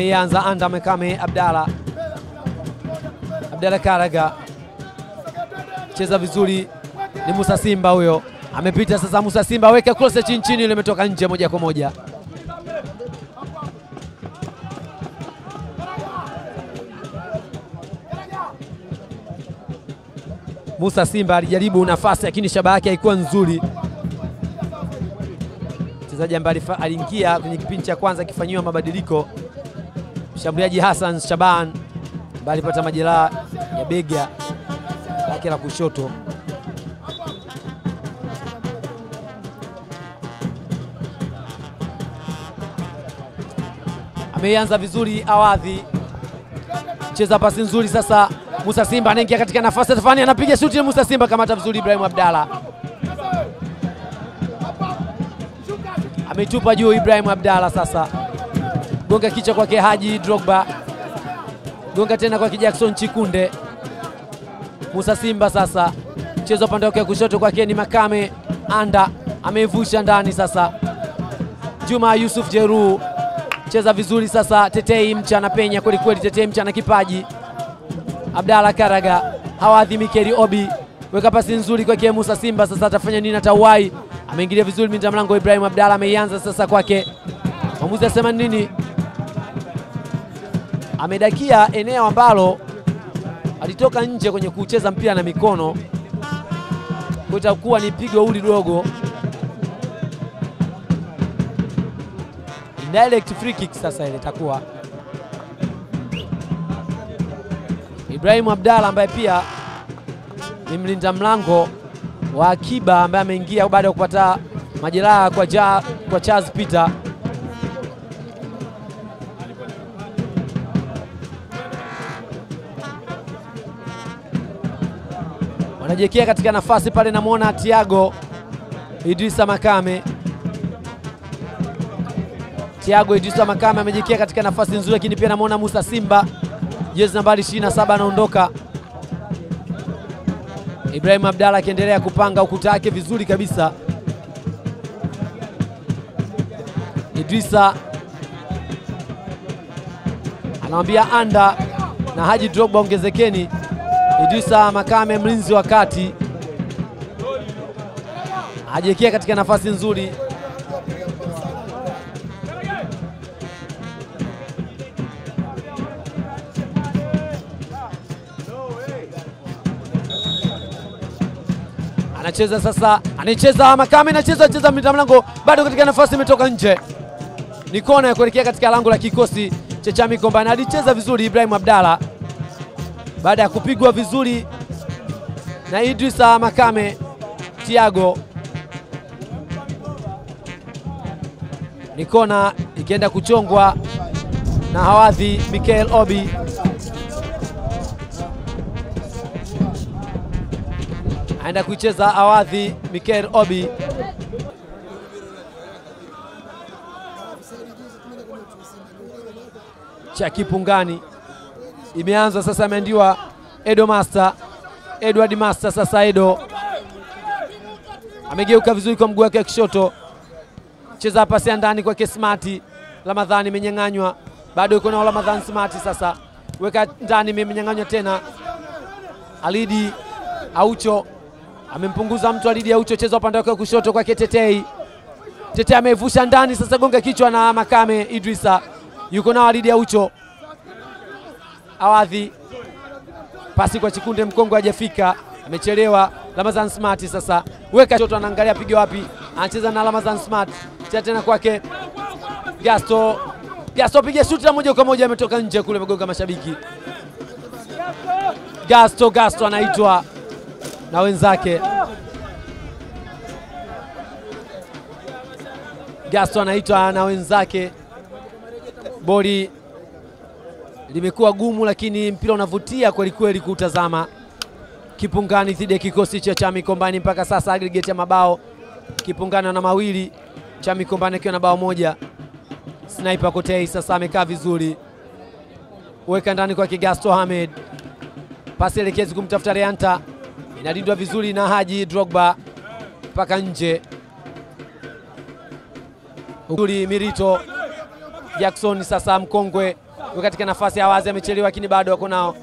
ameianza anda mekame Abdala Abdalla Karaga cheza vizuri, ni Musa Simba huyo amepita sasa. Musa Simba weka cross chini chini, ile imetoka nje moja kwa moja. Musa Simba alijaribu nafasi lakini shaba yake haikuwa nzuri. Mchezaji ambaye aliingia kwenye kipindi cha kwanza akifanyiwa mabadiliko, mshambuliaji Hassan Shaban ambaye alipata majeraha ya bega lake la kushoto. Ameianza vizuri Awadhi, cheza pasi nzuri sasa. Musa Simba anaingia katika nafasi Tafani, anapiga shuti. Musa Simba kamata vizuri, Ibrahim Abdalla ametupa juu. Ibrahim Abdalla sasa gonga kichwa kwake Haji Drogba, gonga tena kwake Jackson Chikunde. Musa Simba sasa mchezo upande wake wa kushoto kwake ni Makame anda, ameivusha ndani sasa. Juma Yusuf Jeru cheza vizuri sasa. Tetei Mcha anapenya kweli kweli, Tetei Mcha na kipaji. Abdalla Karaga, Hawadhi Mikeri Obi weka pasi nzuri kwake Musa Simba. Sasa atafanya nini? Atauwai, ameingilia vizuri mlinda mlango. Ibrahim Abdalla ameianza sasa kwake, mwamuzi asema nini? Amedakia eneo ambalo alitoka nje kwenye kucheza mpira na mikono, kutakuwa ni pigo uli dogo indirect free kick. Sasa ile itakuwa Ibrahim Abdalla ambaye pia ni mlinda mlango wa akiba ambaye ameingia baada ya kupata majeraha kwa, ja, kwa Charles Peter. Wanajiwekea katika nafasi pale, namwona Tiago Idrisa Makame. Tiago Idrisa Makame amejiwekea katika nafasi nzuri, lakini pia namwona Musa Simba jezi nambari 27 anaondoka. Ibrahim Abdalla akiendelea kupanga ukuta wake vizuri kabisa. Idrisa anamwambia anda na Haji Drogba ongezekeni. Idrisa Makame mlinzi wa kati ajiwekea katika nafasi nzuri. anacheza sasa, anacheza Makame, anacheza anacheza mlinda mlango bado katika nafasi, imetoka nje. Ni kona ya kuelekea katika lango la kikosi cha Chami Kombani. Alicheza vizuri Ibrahim Abdalla baada ya kupigwa vizuri na Idrisa Makame. Tiago ni kona ikienda kuchongwa na Hawadhi Mikael Obi. aenda kuicheza Hawadhi Mikael Obi. cha Kipungani imeanza sasa, ameandiwa Edo Master, Edward Master. Sasa Edo amegeuka vizuri kwa mguu wake wa kishoto, cheza pasi ya ndani kwake Smart. Ramadhani imenyang'anywa, bado yuko na Ramadhani Smart. Sasa weka ndani, imenyang'anywa tena. Alidi Aucho amempunguza mtu Alidi Aucho, cheza upande wake wa kushoto kwake Tetei. Tetei amevusha ndani, sasa gonga kichwa na Makame Idrisa, yuko nao Alidi Aucho. Awadhi pasi kwa Chikunde mkongwe hajafika, amechelewa. Ramazan Smart sasa weka shoto, anaangalia piga wapi, anacheza na Ramazan Smart, cha tena kwake Gasto. Gasto piga shuti la moja kwa moja, ametoka nje kule, amegonga mashabiki. Gasto Gasto anaitwa na wenzake. Gasto anaitwa na wenzake. Boli limekuwa gumu, lakini mpira unavutia kweli kweli kuutazama. Kipungani dhidi ya kikosi cha Chami Kombani, mpaka sasa aggregate ya mabao Kipungani na mawili, Chami Kombani akiwa na bao moja. Sniper Kotei sasa amekaa vizuri, weka ndani kwa Kigasto Hamed, pasi elekezi kumtafuta Reanta, inalindwa vizuri na Haji Drogba mpaka nje. Uli Mirito Jackson sasa mkongwe yuko katika nafasi ya wazi, amechelewa lakini bado wako nao.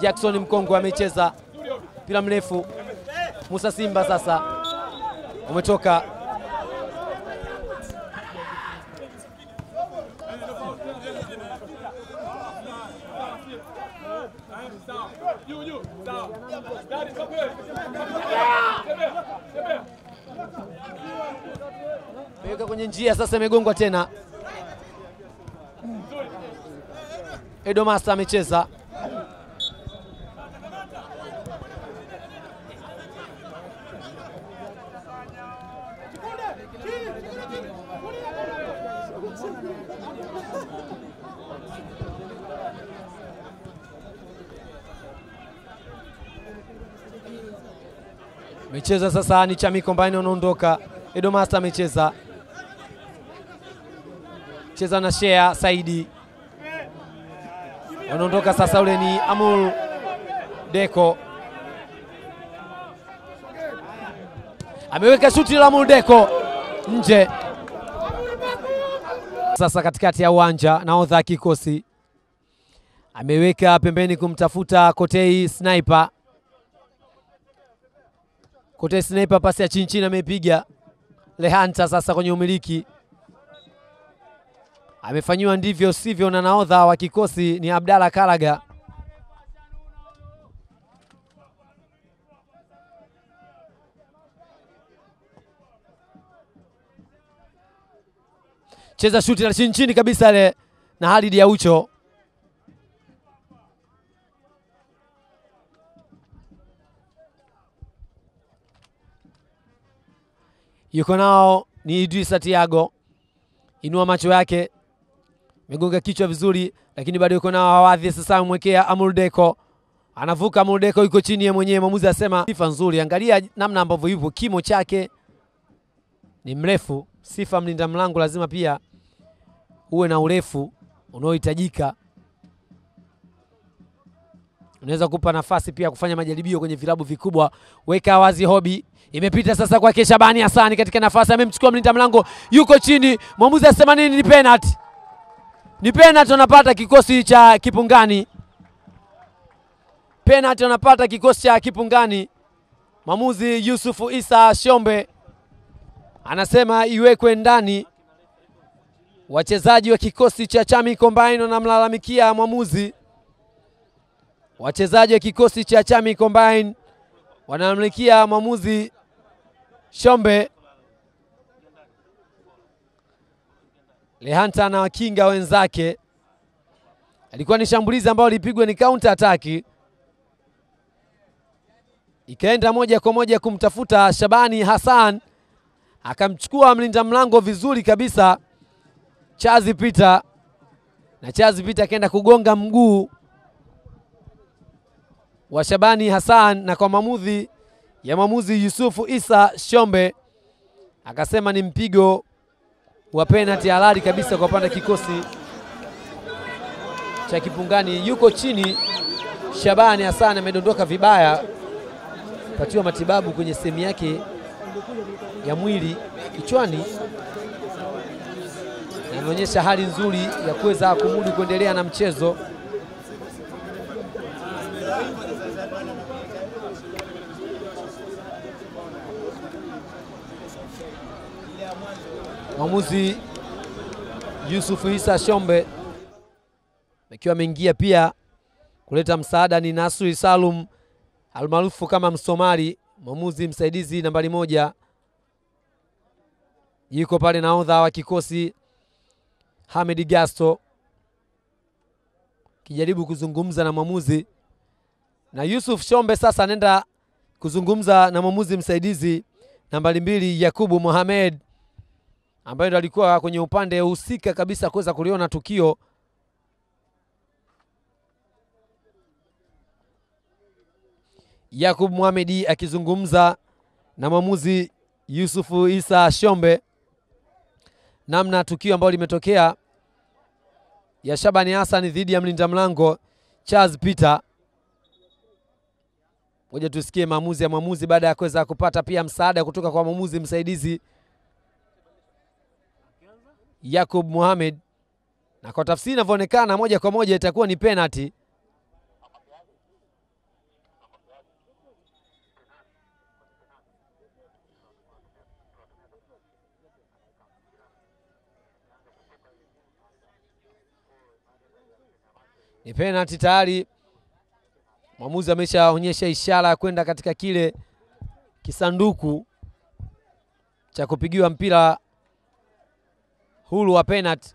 Jackson Mkongwe amecheza mpira mrefu. Musa Simba sasa umetoka Ameweka kwenye njia sasa, imegongwa tena. Edo Master amecheza. Mecheza sasa, ni Chamiko Mbani anaondoka. Edo Master amecheza. Cheza na Shea Saidi wanaondoka sasa. Ule ni Amul Deko ameweka shuti la Amul Deko nje. Sasa katikati ya uwanja, nahodha kikosi ameweka pembeni kumtafuta Kotei Sniper. Kotei Sniper pasi ya chini chini amepiga Lehanta sasa kwenye umiliki amefanyiwa ndivyo sivyo na naodha wa kikosi ni Abdalla Kalaga. Cheza shuti la chini chini kabisa ile na Halid Aucho. Yuko nao ni Idrisa Tiago, inua macho yake megonga kichwa vizuri, lakini bado yuko nao Hawadhi. Sasa amwekea Amuldeko. Anavuka Amuldeko yuko chini ya mwenyewe. Mwamuzi asema sifa nzuri, angalia namna ambavyo yupo, kimo chake ni mrefu. Sifa mlinda mlango lazima pia uwe na urefu unaohitajika, unaweza kupa nafasi pia kufanya majaribio kwenye vilabu vikubwa. Weka wazi Hobi imepita sasa kwake Shabani Hasani katika nafasi, amemchukua mlinda mlango, yuko chini. Mwamuzi asema nini? Ni penalty ni penalty wanapata kikosi cha Kipungani, penalty wanapata kikosi cha Kipungani. Mwamuzi Yusufu Isa Shombe anasema iwekwe ndani. Wachezaji wa kikosi cha Chami Combine wanamlalamikia mwamuzi. Wachezaji wa kikosi cha Chami Combine wanamlalamikia mwamuzi Shombe. Lehanta na wakinga wenzake, alikuwa ni shambulizi ambalo lilipigwa ni counter attack, ikaenda moja kwa moja kumtafuta Shabani Hassan, akamchukua mlinda mlango vizuri kabisa. Chazi Pita, na Chazi Pita akaenda kugonga mguu wa Shabani Hassan, na kwa maamuzi ya mwamuzi Yusufu Isa Shombe. Akasema ni mpigo wa penalti halali kabisa kwa upande kikosi cha Kipungani. Yuko chini Shabani Hassan amedondoka vibaya, patiwa matibabu kwenye sehemu yake ya mwili kichwani, na inaonyesha hali nzuri ya kuweza kumudu kuendelea na mchezo. Mwamuzi Yusufu Isa Shombe akiwa ameingia pia kuleta msaada ni Nasri Salum almaarufu kama Msomali, mwamuzi msaidizi nambari moja, yuko pale nahodha wa kikosi Hamid Gasto kijaribu kuzungumza na mwamuzi, na Yusuf Shombe sasa anaenda kuzungumza na mwamuzi msaidizi nambari mbili Yakubu Mohamed ambaye ndo alikuwa kwenye upande husika kabisa kuweza kuliona tukio. Yakub Mohamedi akizungumza na mwamuzi Yusufu Isa Shombe namna tukio ambalo limetokea ya Shabani Hassan dhidi ya mlinda mlango Charles Peter. Ngoja tusikie maamuzi ya mwamuzi baada ya kuweza kupata pia msaada kutoka kwa mwamuzi msaidizi Yakub Mohamed na kwa tafsiri inavyoonekana moja kwa moja itakuwa ni penalty. Ni penalty tayari, mwamuzi ameshaonyesha ishara ya kwenda katika kile kisanduku cha kupigiwa mpira huru wa penalty.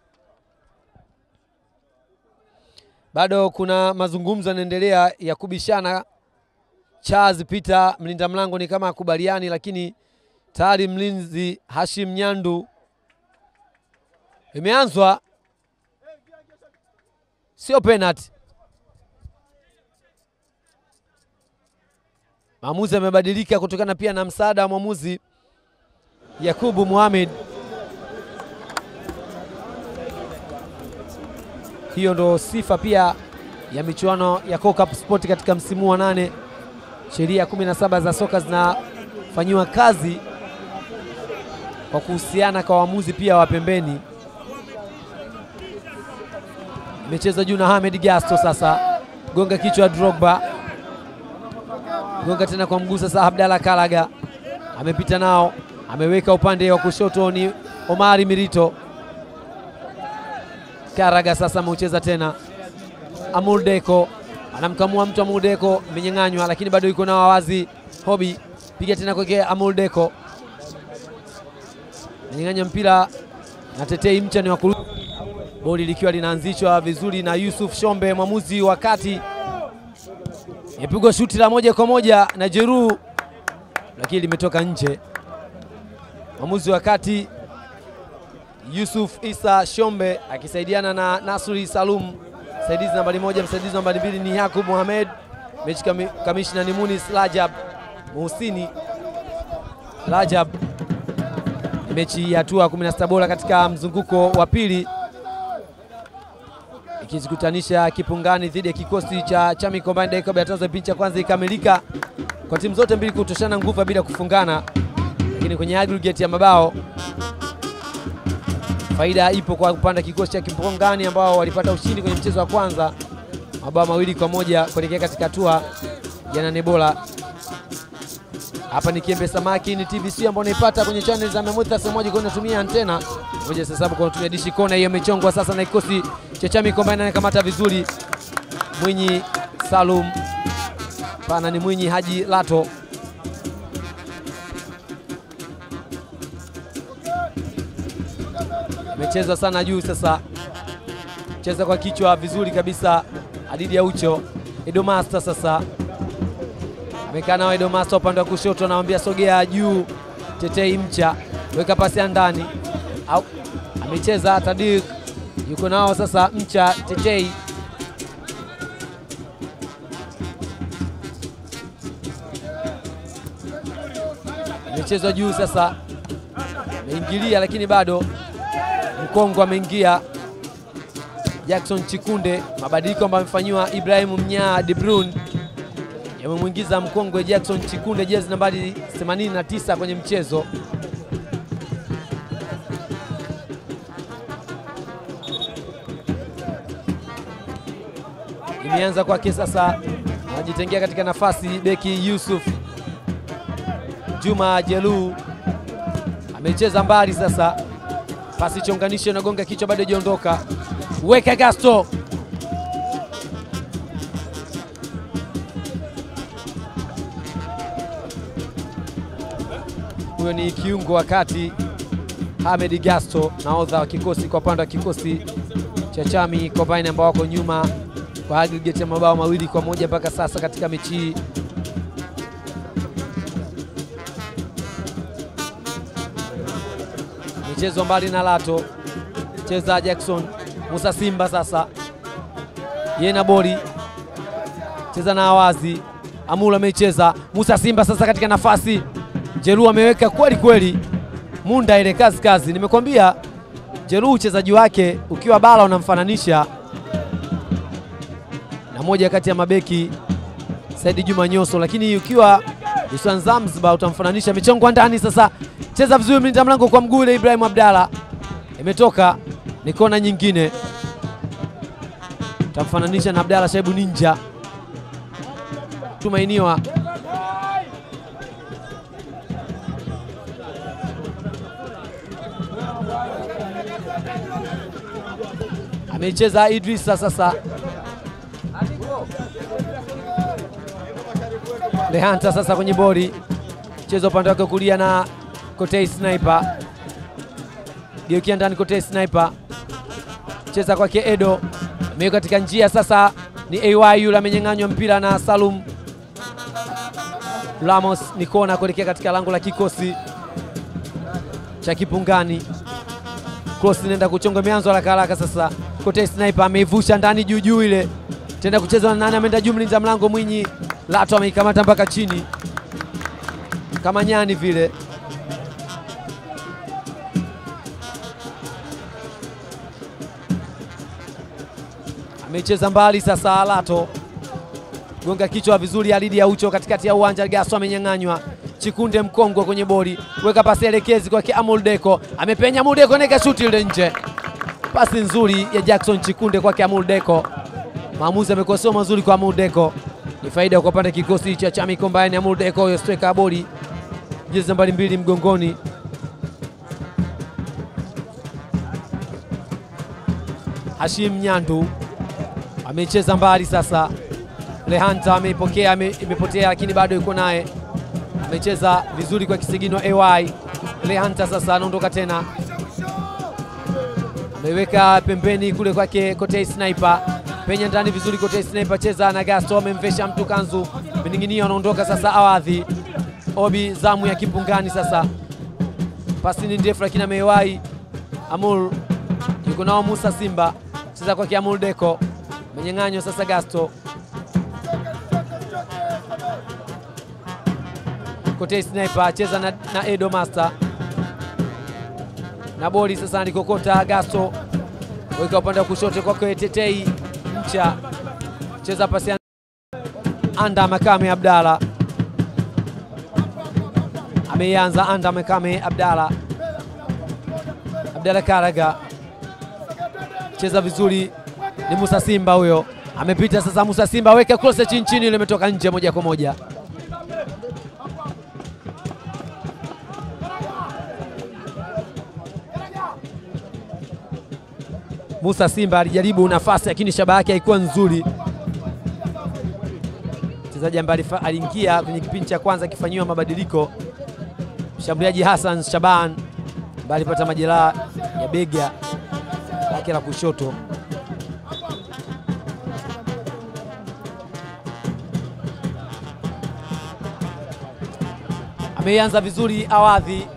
Bado kuna mazungumzo yanaendelea ya kubishana. Charles Peter mlinda mlango ni kama akubaliani, lakini tayari mlinzi Hashim Nyandu imeanzwa, sio penalty. Maamuzi yamebadilika kutokana pia na msaada wa mwamuzi Yakubu Mohamed. Hiyo ndo sifa pia ya michuano ya COCAP Sport katika msimu wa nane. Sheria 17 za soka zinafanyiwa kazi kwa kuhusiana kwa waamuzi pia wa pembeni. Imecheza juu na Hamed Gasto, sasa gonga kichwa Drogba, gonga tena kwa mguu sasa. Abdalla Kalaga amepita nao, ameweka upande wa kushoto ni Omari Mirito Karaga sasa ameucheza tena. Amurdeko anamkamua mtu. Amuldeko amenyang'anywa, lakini bado yuko na wawazi. Hobi piga tena kwake Amuldeko Deko, menyang'anya mpira na Tetei Mcha ni wakuru. Boli likiwa linaanzishwa vizuri na Yusuf Shombe, mwamuzi wa kati. Imepigwa shuti la moja kwa moja na Jeru, lakini limetoka nje. Mwamuzi wa kati Yusuf Isa Shombe akisaidiana na Nasri Salum, msaidizi nambari moja. Msaidizi nambari mbili ni Yakub Mohamed, mechi kamishna ni Munis Rajab Muhsini Rajab. Mechi ya hatua 16 bora katika mzunguko wa pili ikizikutanisha Kipungani dhidi ya kikosi cha Chami Combined. Dakika 45 kipindi cha kwanza ikamilika kwa timu zote mbili kutoshana nguvu bila kufungana, lakini kwenye aggregate ya mabao faida ipo kwa kupanda kikosi cha Kimpongani ambao walipata ushindi kwenye mchezo wa kwanza mabao mawili kwa moja kuelekea katika hatua ya nane bora. Hapa ni Kiembe Samaki, ni TBC ambao unaipata kwenye channel za 131 kwa unatumia antena moja sasa kwa unatumia dishi kona. Hiyo imechongwa sasa na kikosi cha Chami Combined, anakamata vizuri Mwinyi Salum pana ni Mwinyi Haji Lato amecheza sana juu sasa, cheza kwa kichwa vizuri kabisa. Adidi ya ucho. Edomaster sasa. Amekaa nao Edomaster upande wa kushoto, anamwambia sogea juu. Tetei Mcha. Weka pasi ya ndani, au amecheza Tadik yuko nao sasa. Mcha Tetei. Amechezwa juu sasa, ameingilia lakini bado Mkongo ameingia Jackson Chikunde. Mabadiliko ambayo amefanyiwa Ibrahim Mnyaa De Bruyne yamemwingiza mkongwe Jackson Chikunde, jezi nambari 89 kwenye mchezo. Imeanza kwake sasa, anajitengea katika nafasi beki Yusuf Juma Jelu amecheza mbali sasa pasi chonganisho inagonga kichwa, bado hajaondoka. Weka Gasto, huyo ni kiungo wakati Hamed Gasto, nahodha wa kikosi kwa upande wa kikosi cha Chami Combine ambao wako nyuma kwa aggregate ya mabao mawili kwa moja mpaka sasa katika mechi hii. Michezo mbali na Lato, cheza Jackson. Musa Simba sasa, yeye na boli. Cheza na Awazi. Amula ameicheza Musa Simba sasa katika nafasi, Jeru ameweka kweli kweli, Munda ile kazi kazi. Nimekwambia Jeru uchezaji wake ukiwa bala unamfananisha na moja kati ya mabeki Saidi Juma Nyoso, lakini ukiwa Yuswan Zanzibar utamfananisha. michongo ndani sasa, cheza vizuri mlinda mlango kwa mguu ile Ibrahim Abdalla, imetoka ni kona nyingine. tamfananisha na Abdalla Shaibu Ninja tumainiwa ameicheza Idrisa sasa. Lehanta sasa kwenye bori, mchezo upande wake kulia na Kotei Sniper, geukia ndani Kotei Sniper, cheza kwake Edo, ameweka katika njia sasa, ni AY yule amenyang'anywa mpira na Salum lamos ni kona kuelekea katika lango la kikosi cha Kipungani. Cross inaenda kuchonga, imeanza haraka haraka sasa. Kote Sniper ameivusha ndani juu ile. Tenda kucheza na nani, ameenda juu, mlinza mlango Mwinyi. Lato ameikamata mpaka chini. Kama nyani vile. Amecheza mbali sasa, Alato gonga kichwa vizuri, Alidi ya ucho katikati ya uwanja, Gaso amenyang'anywa Chikunde mkongwe kwenye bodi, weka pasi elekezi kwake Amul Deko, amepenya Muldeko, neka shuti ile nje. Pasi nzuri ya Jackson Chikunde kwake Amul Deko. Maamuzi amekuwa sio mazuri kwa Amul Deko, ni faida kwa pande kikosi cha Chami Combine. Amul Deko huyo striker bodi, jezi nambari mbili mgongoni. Hashim Nyandu amecheza mbali sasa, Lehanta ameipokea, imepotea, lakini bado yuko naye. Amecheza vizuri kwa kisigino AY Lehanta sasa anaondoka tena, ameweka pembeni kule kwake Kotei Sniper, penya ndani vizuri Kotei Sniper, cheza na Gasto, amemvesha mtu kanzu, mening'inio, anaondoka sasa. Awadhi. Obi, zamu ya Kipungani sasa, pasi ni ndefu, lakini amewai Amul yuko nao Musa Simba, cheza kwake Amul Deko, menyang'anywa sasa Gasto. Kotei Sniper cheza na, na Edo Master. Na boli sasa alikokota Gasto, weka upande wa kushoto kwake Tetei Mcha, cheza pasi anda Makame Abdalla, ameianza anda Makame Abdalla, Abdalla Karaga. Cheza vizuri, ni Musa Simba huyo amepita sasa. Musa Simba weke cross chini chini, ile imetoka nje moja kwa moja. Musa Simba alijaribu nafasi lakini shaba yake haikuwa nzuri. Mchezaji ambaye aliingia kwenye kipindi cha kwanza akifanyiwa mabadiliko, mshambuliaji Hassan Shaban ambaye alipata majeraha ya bega lake la kushoto. Ameianza vizuri Awadhi,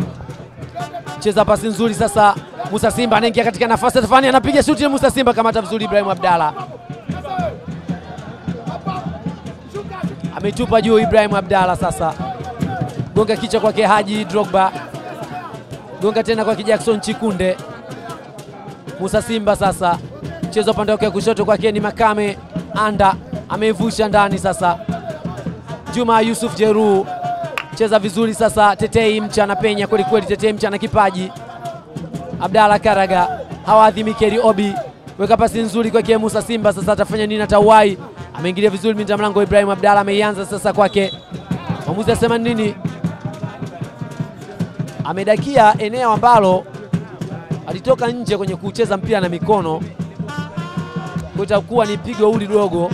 cheza pasi nzuri sasa Musa Simba anaingia katika nafasi tafani, anapiga shuti. Musa Simba kamata vizuri, Ibrahim Abdalla ametupa juu. Ibrahim Abdalla sasa gonga kichwa kwake Haji Drogba, gonga tena kwake Jackson Chikunde. Musa Simba sasa mchezo upande wake kushoto kwake ni Makame anda, ameivusha ndani sasa. Juma Yusuf Jeru cheza vizuri sasa. Tetei Mcha anapenya kweli kweli, Tetei Mcha na kipaji Abdalla Karaga hawadhi Mikeri Obi weka pasi nzuri kwake Musa Simba. Sasa atafanya nini? Atauwai, ameingilia vizuri mlinda mlango. Ibrahim Abdalla ameianza sasa kwake, mwamuzi asema nini? Amedakia eneo ambalo alitoka nje kwenye kucheza mpira na mikono, kutakuwa ni pigo uli dogo,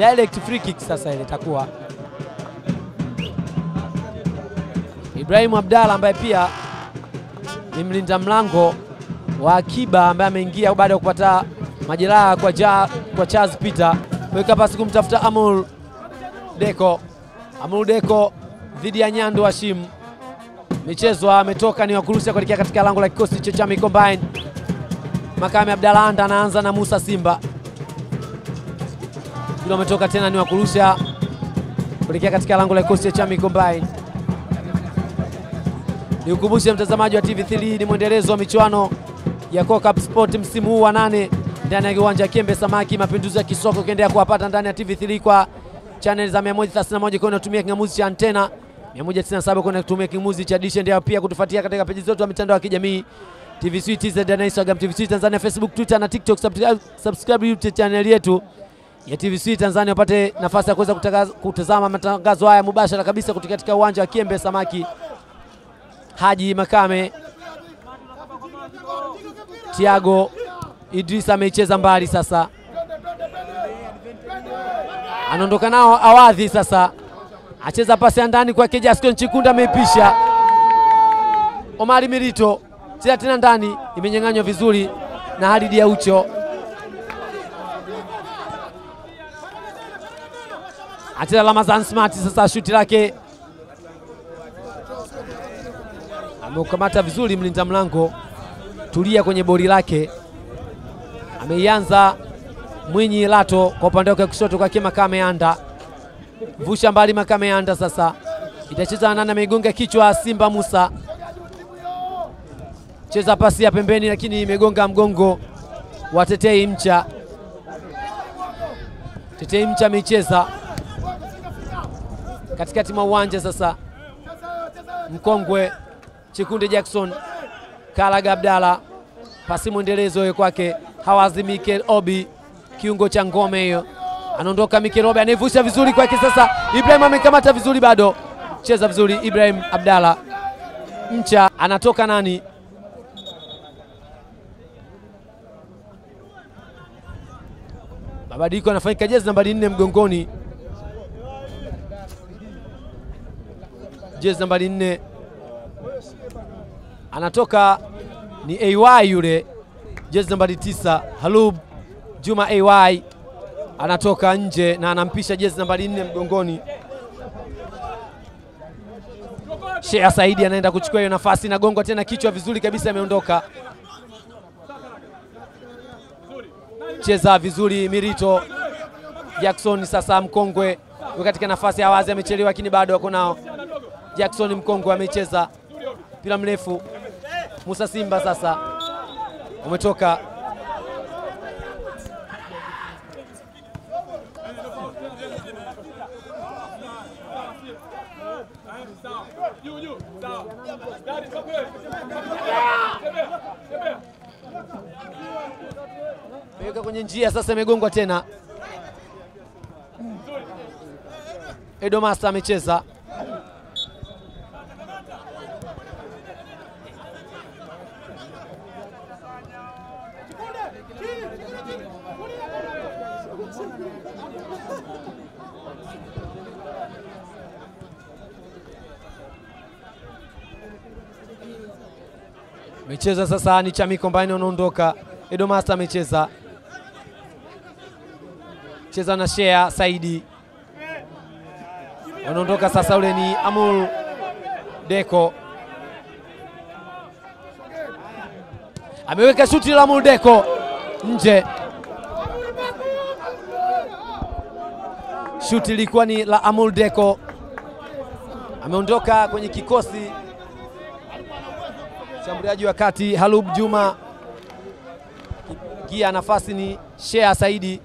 direct free kick. Sasa ile itakuwa Ibrahim Abdalla ambaye pia ni mlinda mlango wa akiba ambaye ameingia baada ya kupata majeraha kwa, ja, kwa Charles Peter. Weka pasi kumtafuta Amul Deko. Amul Deko dhidi ya Nyandu Hashim, michezo ametoka ni wakurusha kuelekea katika lango la kikosi cha Chami Combine. Makame Abdalla anaanza na Musa Simba, ilo umetoka tena ni wakurusha kuelekea katika lango la kikosi cha Chami Combine. Nikukumbushe mtazamaji wa TV3 ni mwendelezo wa michuano ya Cocup Sport msimu huu wa nane ndani ya kiwanja Kiembe Samaki, mapinduzi ya kisoko ukiendelea kuwapata ndani ya TV3 kwa channel za 131 kwa unatumia kingamuzi cha antena 197 kwa unatumia kingamuzi cha dish, ndio pia kutufuatia katika peji zetu za mitandao ya kijamii TVC TZ na Instagram TVC Tanzania, Facebook, Twitter na TikTok. Subscribe, subscribe YouTube channel yetu ya TVC Tanzania wapate nafasi ya kuweza kutazama matangazo haya mubashara kabisa kutoka katika uwanja wa Kiembe Samaki. Haji Makame, Tiago Idrisa ameicheza mbali sasa, anaondoka nao Awadhi sasa, acheza pasi ya ndani kwake Jaskon Chikunda, ameipisha. Omari Mirito, cheza tena ndani, imenyang'anywa vizuri na Halidi ya Ucho acheza Ramazan Smart sasa, shuti lake. Ameukamata vizuri mlinda mlango, tulia kwenye boli lake, ameianza Mwinyi Lato kwa upande wake kushoto kwake Makame Anda, vusha mbali Makame Anda, sasa. Itacheza nana, ameigonga kichwa Simba Musa, cheza pasi ya pembeni, lakini imegonga mgongo wa Tetei Mcha. Tetei Mcha ameicheza katikati mwa uwanja sasa, mkongwe Chikunde Jackson Kalaga Abdalla, pasi mwendelezo hiyo kwake Hawazi Mikel Obi, kiungo cha ngome hiyo, anaondoka Mikel Obi, anaivusha vizuri kwake sasa, Ibrahim amekamata vizuri, bado. Cheza vizuri Ibrahim Abdala, Mcha anatoka nani? Mabadiliko anafanyika, jezi nambari nne mgongoni, jezi nambari nne anatoka ni AY yule, jezi nambari tisa Halub Juma AY anatoka nje na anampisha jezi nambari nne mgongoni. Shea Saidi anaenda kuchukua hiyo nafasi, inagongwa tena kichwa vizuri kabisa, ameondoka. Cheza vizuri Mirito Jackson, sasa mkongwe katika nafasi ya wazi, amechelewa lakini bado wako nao. Jackson mkongwe amecheza mpira mrefu. Musa Simba sasa umetoka meweka kwenye njia sasa, imegongwa tena. Edo Master amecheza amecheza sasa, ni Chamiko ambaye anaondoka. Edo Master amecheza cheza na Shea Saidi, wanaondoka sasa. Ule ni Amul Deko, ameweka shuti la Amul Deko nje. Shuti lilikuwa ni la Amul Deko, ameondoka kwenye kikosi mshambuliaji wa kati Halub Juma. Gia, nafasi ni Shea Saidi,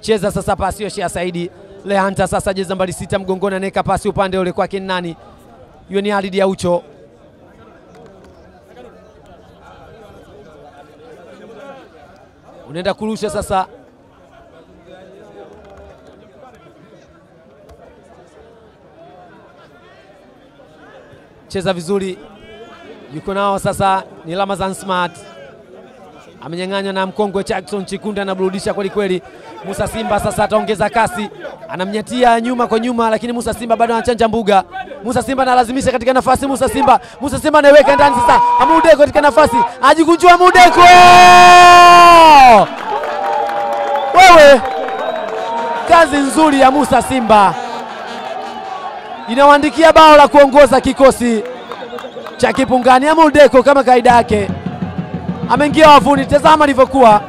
cheza sasa, pasi yo Shea Saidi. Lehanta sasa, jeza nambari sita mgongoni, anaweka pasi upande ule kwake, nani? Hiyo? Ni Alidi ya Ucho, unaenda kurusha sasa, cheza vizuri yuko nao sasa, ni Ramazan Smart. Amenyang'anywa na mkongwe Jackson Chikunda, anaburudisha kweli kweli. Musa Simba sasa ataongeza kasi, anamnyatia nyuma kwa nyuma, lakini Musa Simba bado anachanja mbuga. Musa Simba analazimisha katika nafasi, Musa Simba, Musa Simba anaiweka ndani sasa, Amudeko katika nafasi, ajikunjua Mudeko, wewe, kazi nzuri ya Musa Simba. Inawaandikia bao la kuongoza kikosi cha Kipungani. muldeko kama kaida yake ameingia wavuni, tazama alivyokuwa,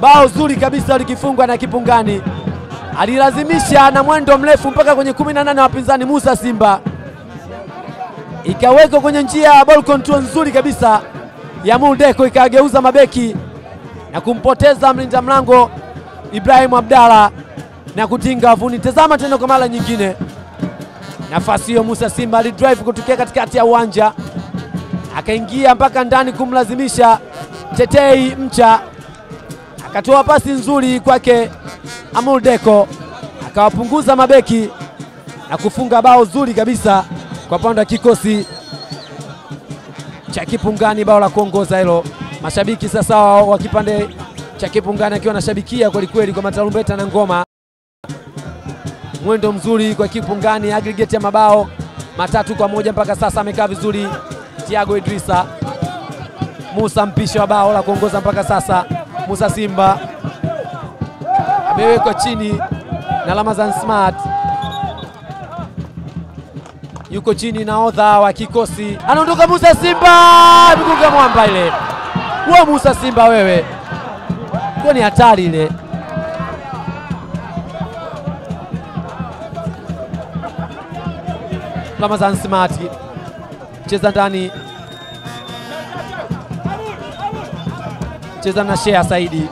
bao zuri kabisa likifungwa na Kipungani, alilazimisha na mwendo mrefu mpaka kwenye kumi na nane wapinzani. Musa Simba ikawekwa kwenye njia ya ball control nzuri kabisa ya Muldeko, ikageuza mabeki na kumpoteza mlinda mlango Ibrahim Abdalla na kutinga wavuni. Tazama tena kwa mara nyingine nafasi hiyo Musa Simba alidrive kutokea katikati ya uwanja akaingia mpaka ndani kumlazimisha Tetei Mcha, akatoa pasi nzuri kwake Amul Deko, akawapunguza mabeki na kufunga bao zuri kabisa kwa upande wa kikosi cha Kipungani, bao la kuongoza hilo. Mashabiki sasa wa kipande cha Kipungani akiwa anashabikia kwelikweli kwa matarumbeta na ngoma. Mwendo mzuri kwa Kipungani, aggregate ya mabao matatu kwa moja mpaka sasa, amekaa vizuri Tiago Idrisa. Musa mpisha wa bao la kuongoza mpaka sasa. Musa Simba amewekwa chini na Ramazan Smart, yuko chini na odha wa kikosi, anaondoka Musa Simba, migunga mwamba ile. Wewe Musa Simba wewe, kwa ni hatari ile. Ramazan Smart. Cheza ndani, cheza na Shea Saidi.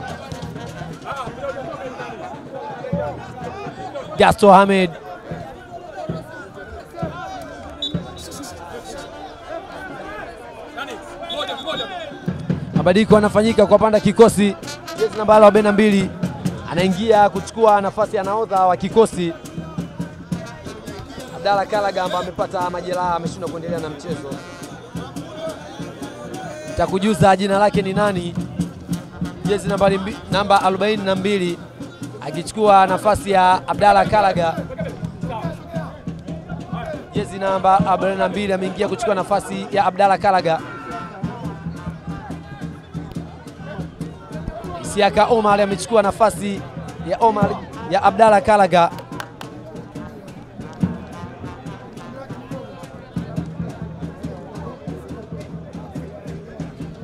Gasto Ahmed. Mabadiliko yanafanyika kwa panda kikosi. Jezi namba 42 anaingia kuchukua nafasi ya wa kikosi Abdalla Kalaga ambaye amepata majeraha, ameshindwa kuendelea na mchezo. Takujuza jina lake ni nani, jezi nambari namba 42 akichukua nafasi ya Abdalla Kalaga. Jezi namba 42 ameingia kuchukua nafasi ya Abdalla Kalaga. Isiaka Omar amechukua nafasi ya Omar ya Abdalla Kalaga.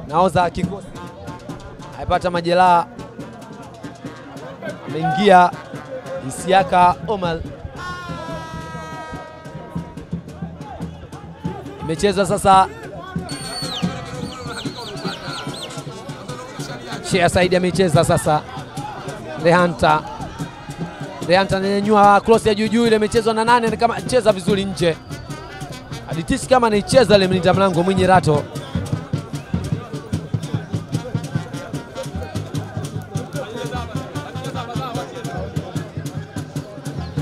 Naoza kikosi. Amepata majeraha, ameingia. Isiaka Omar. Imechezwa sasa, Shea Saidi amecheza sasa, Lehanta Lehanta ananyanyua cross ya juu juu, ile imechezwa na nane, ni kama cheza vizuri nje, aditisi kama anaicheza ile mlinda mlango mwenye Rato.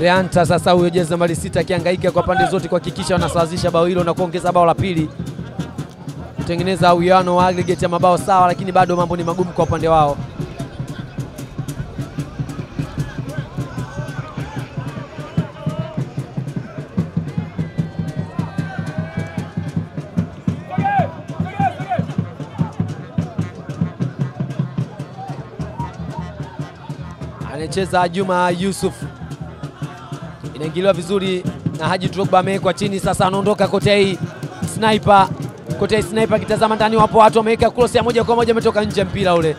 Reanta sasa huyo jezi nambari sita akihangaika kwa pande zote kuhakikisha wanasawazisha bao hilo na kuongeza bao la pili, kutengeneza uwiano wa aggregate ya mabao sawa, lakini bado mambo ni magumu kwa upande wao. Anacheza Juma Yusuf inaingiliwa vizuri na Haji Drogba, amewekwa chini sasa, anaondoka Kotei sniper. Kotei sniper akitazama ndani, wapo watu wameweka cross ya moja kwa moja, ametoka nje mpira ule.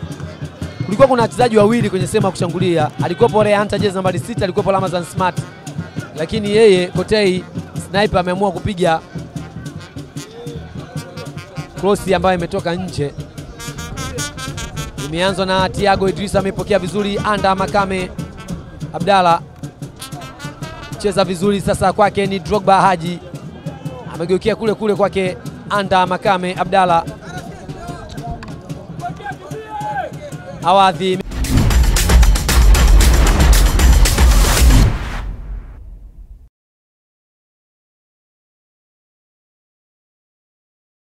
Kulikuwa kuna wachezaji wawili kwenye sehemu ya kushambulia, alikuwepo Rehanta jezi nambari sita, alikuwepo Ramazan Smart, lakini yeye Kotei sniper ameamua kupiga cross ambayo imetoka nje. Imeanzwa na Tiago Idrisa, amepokea vizuri anda Makame Abdalla cheza vizuri sasa, kwake ni Drogba Haji. Amegeukia kule kule kwake anda Makame Abdalla Awadhi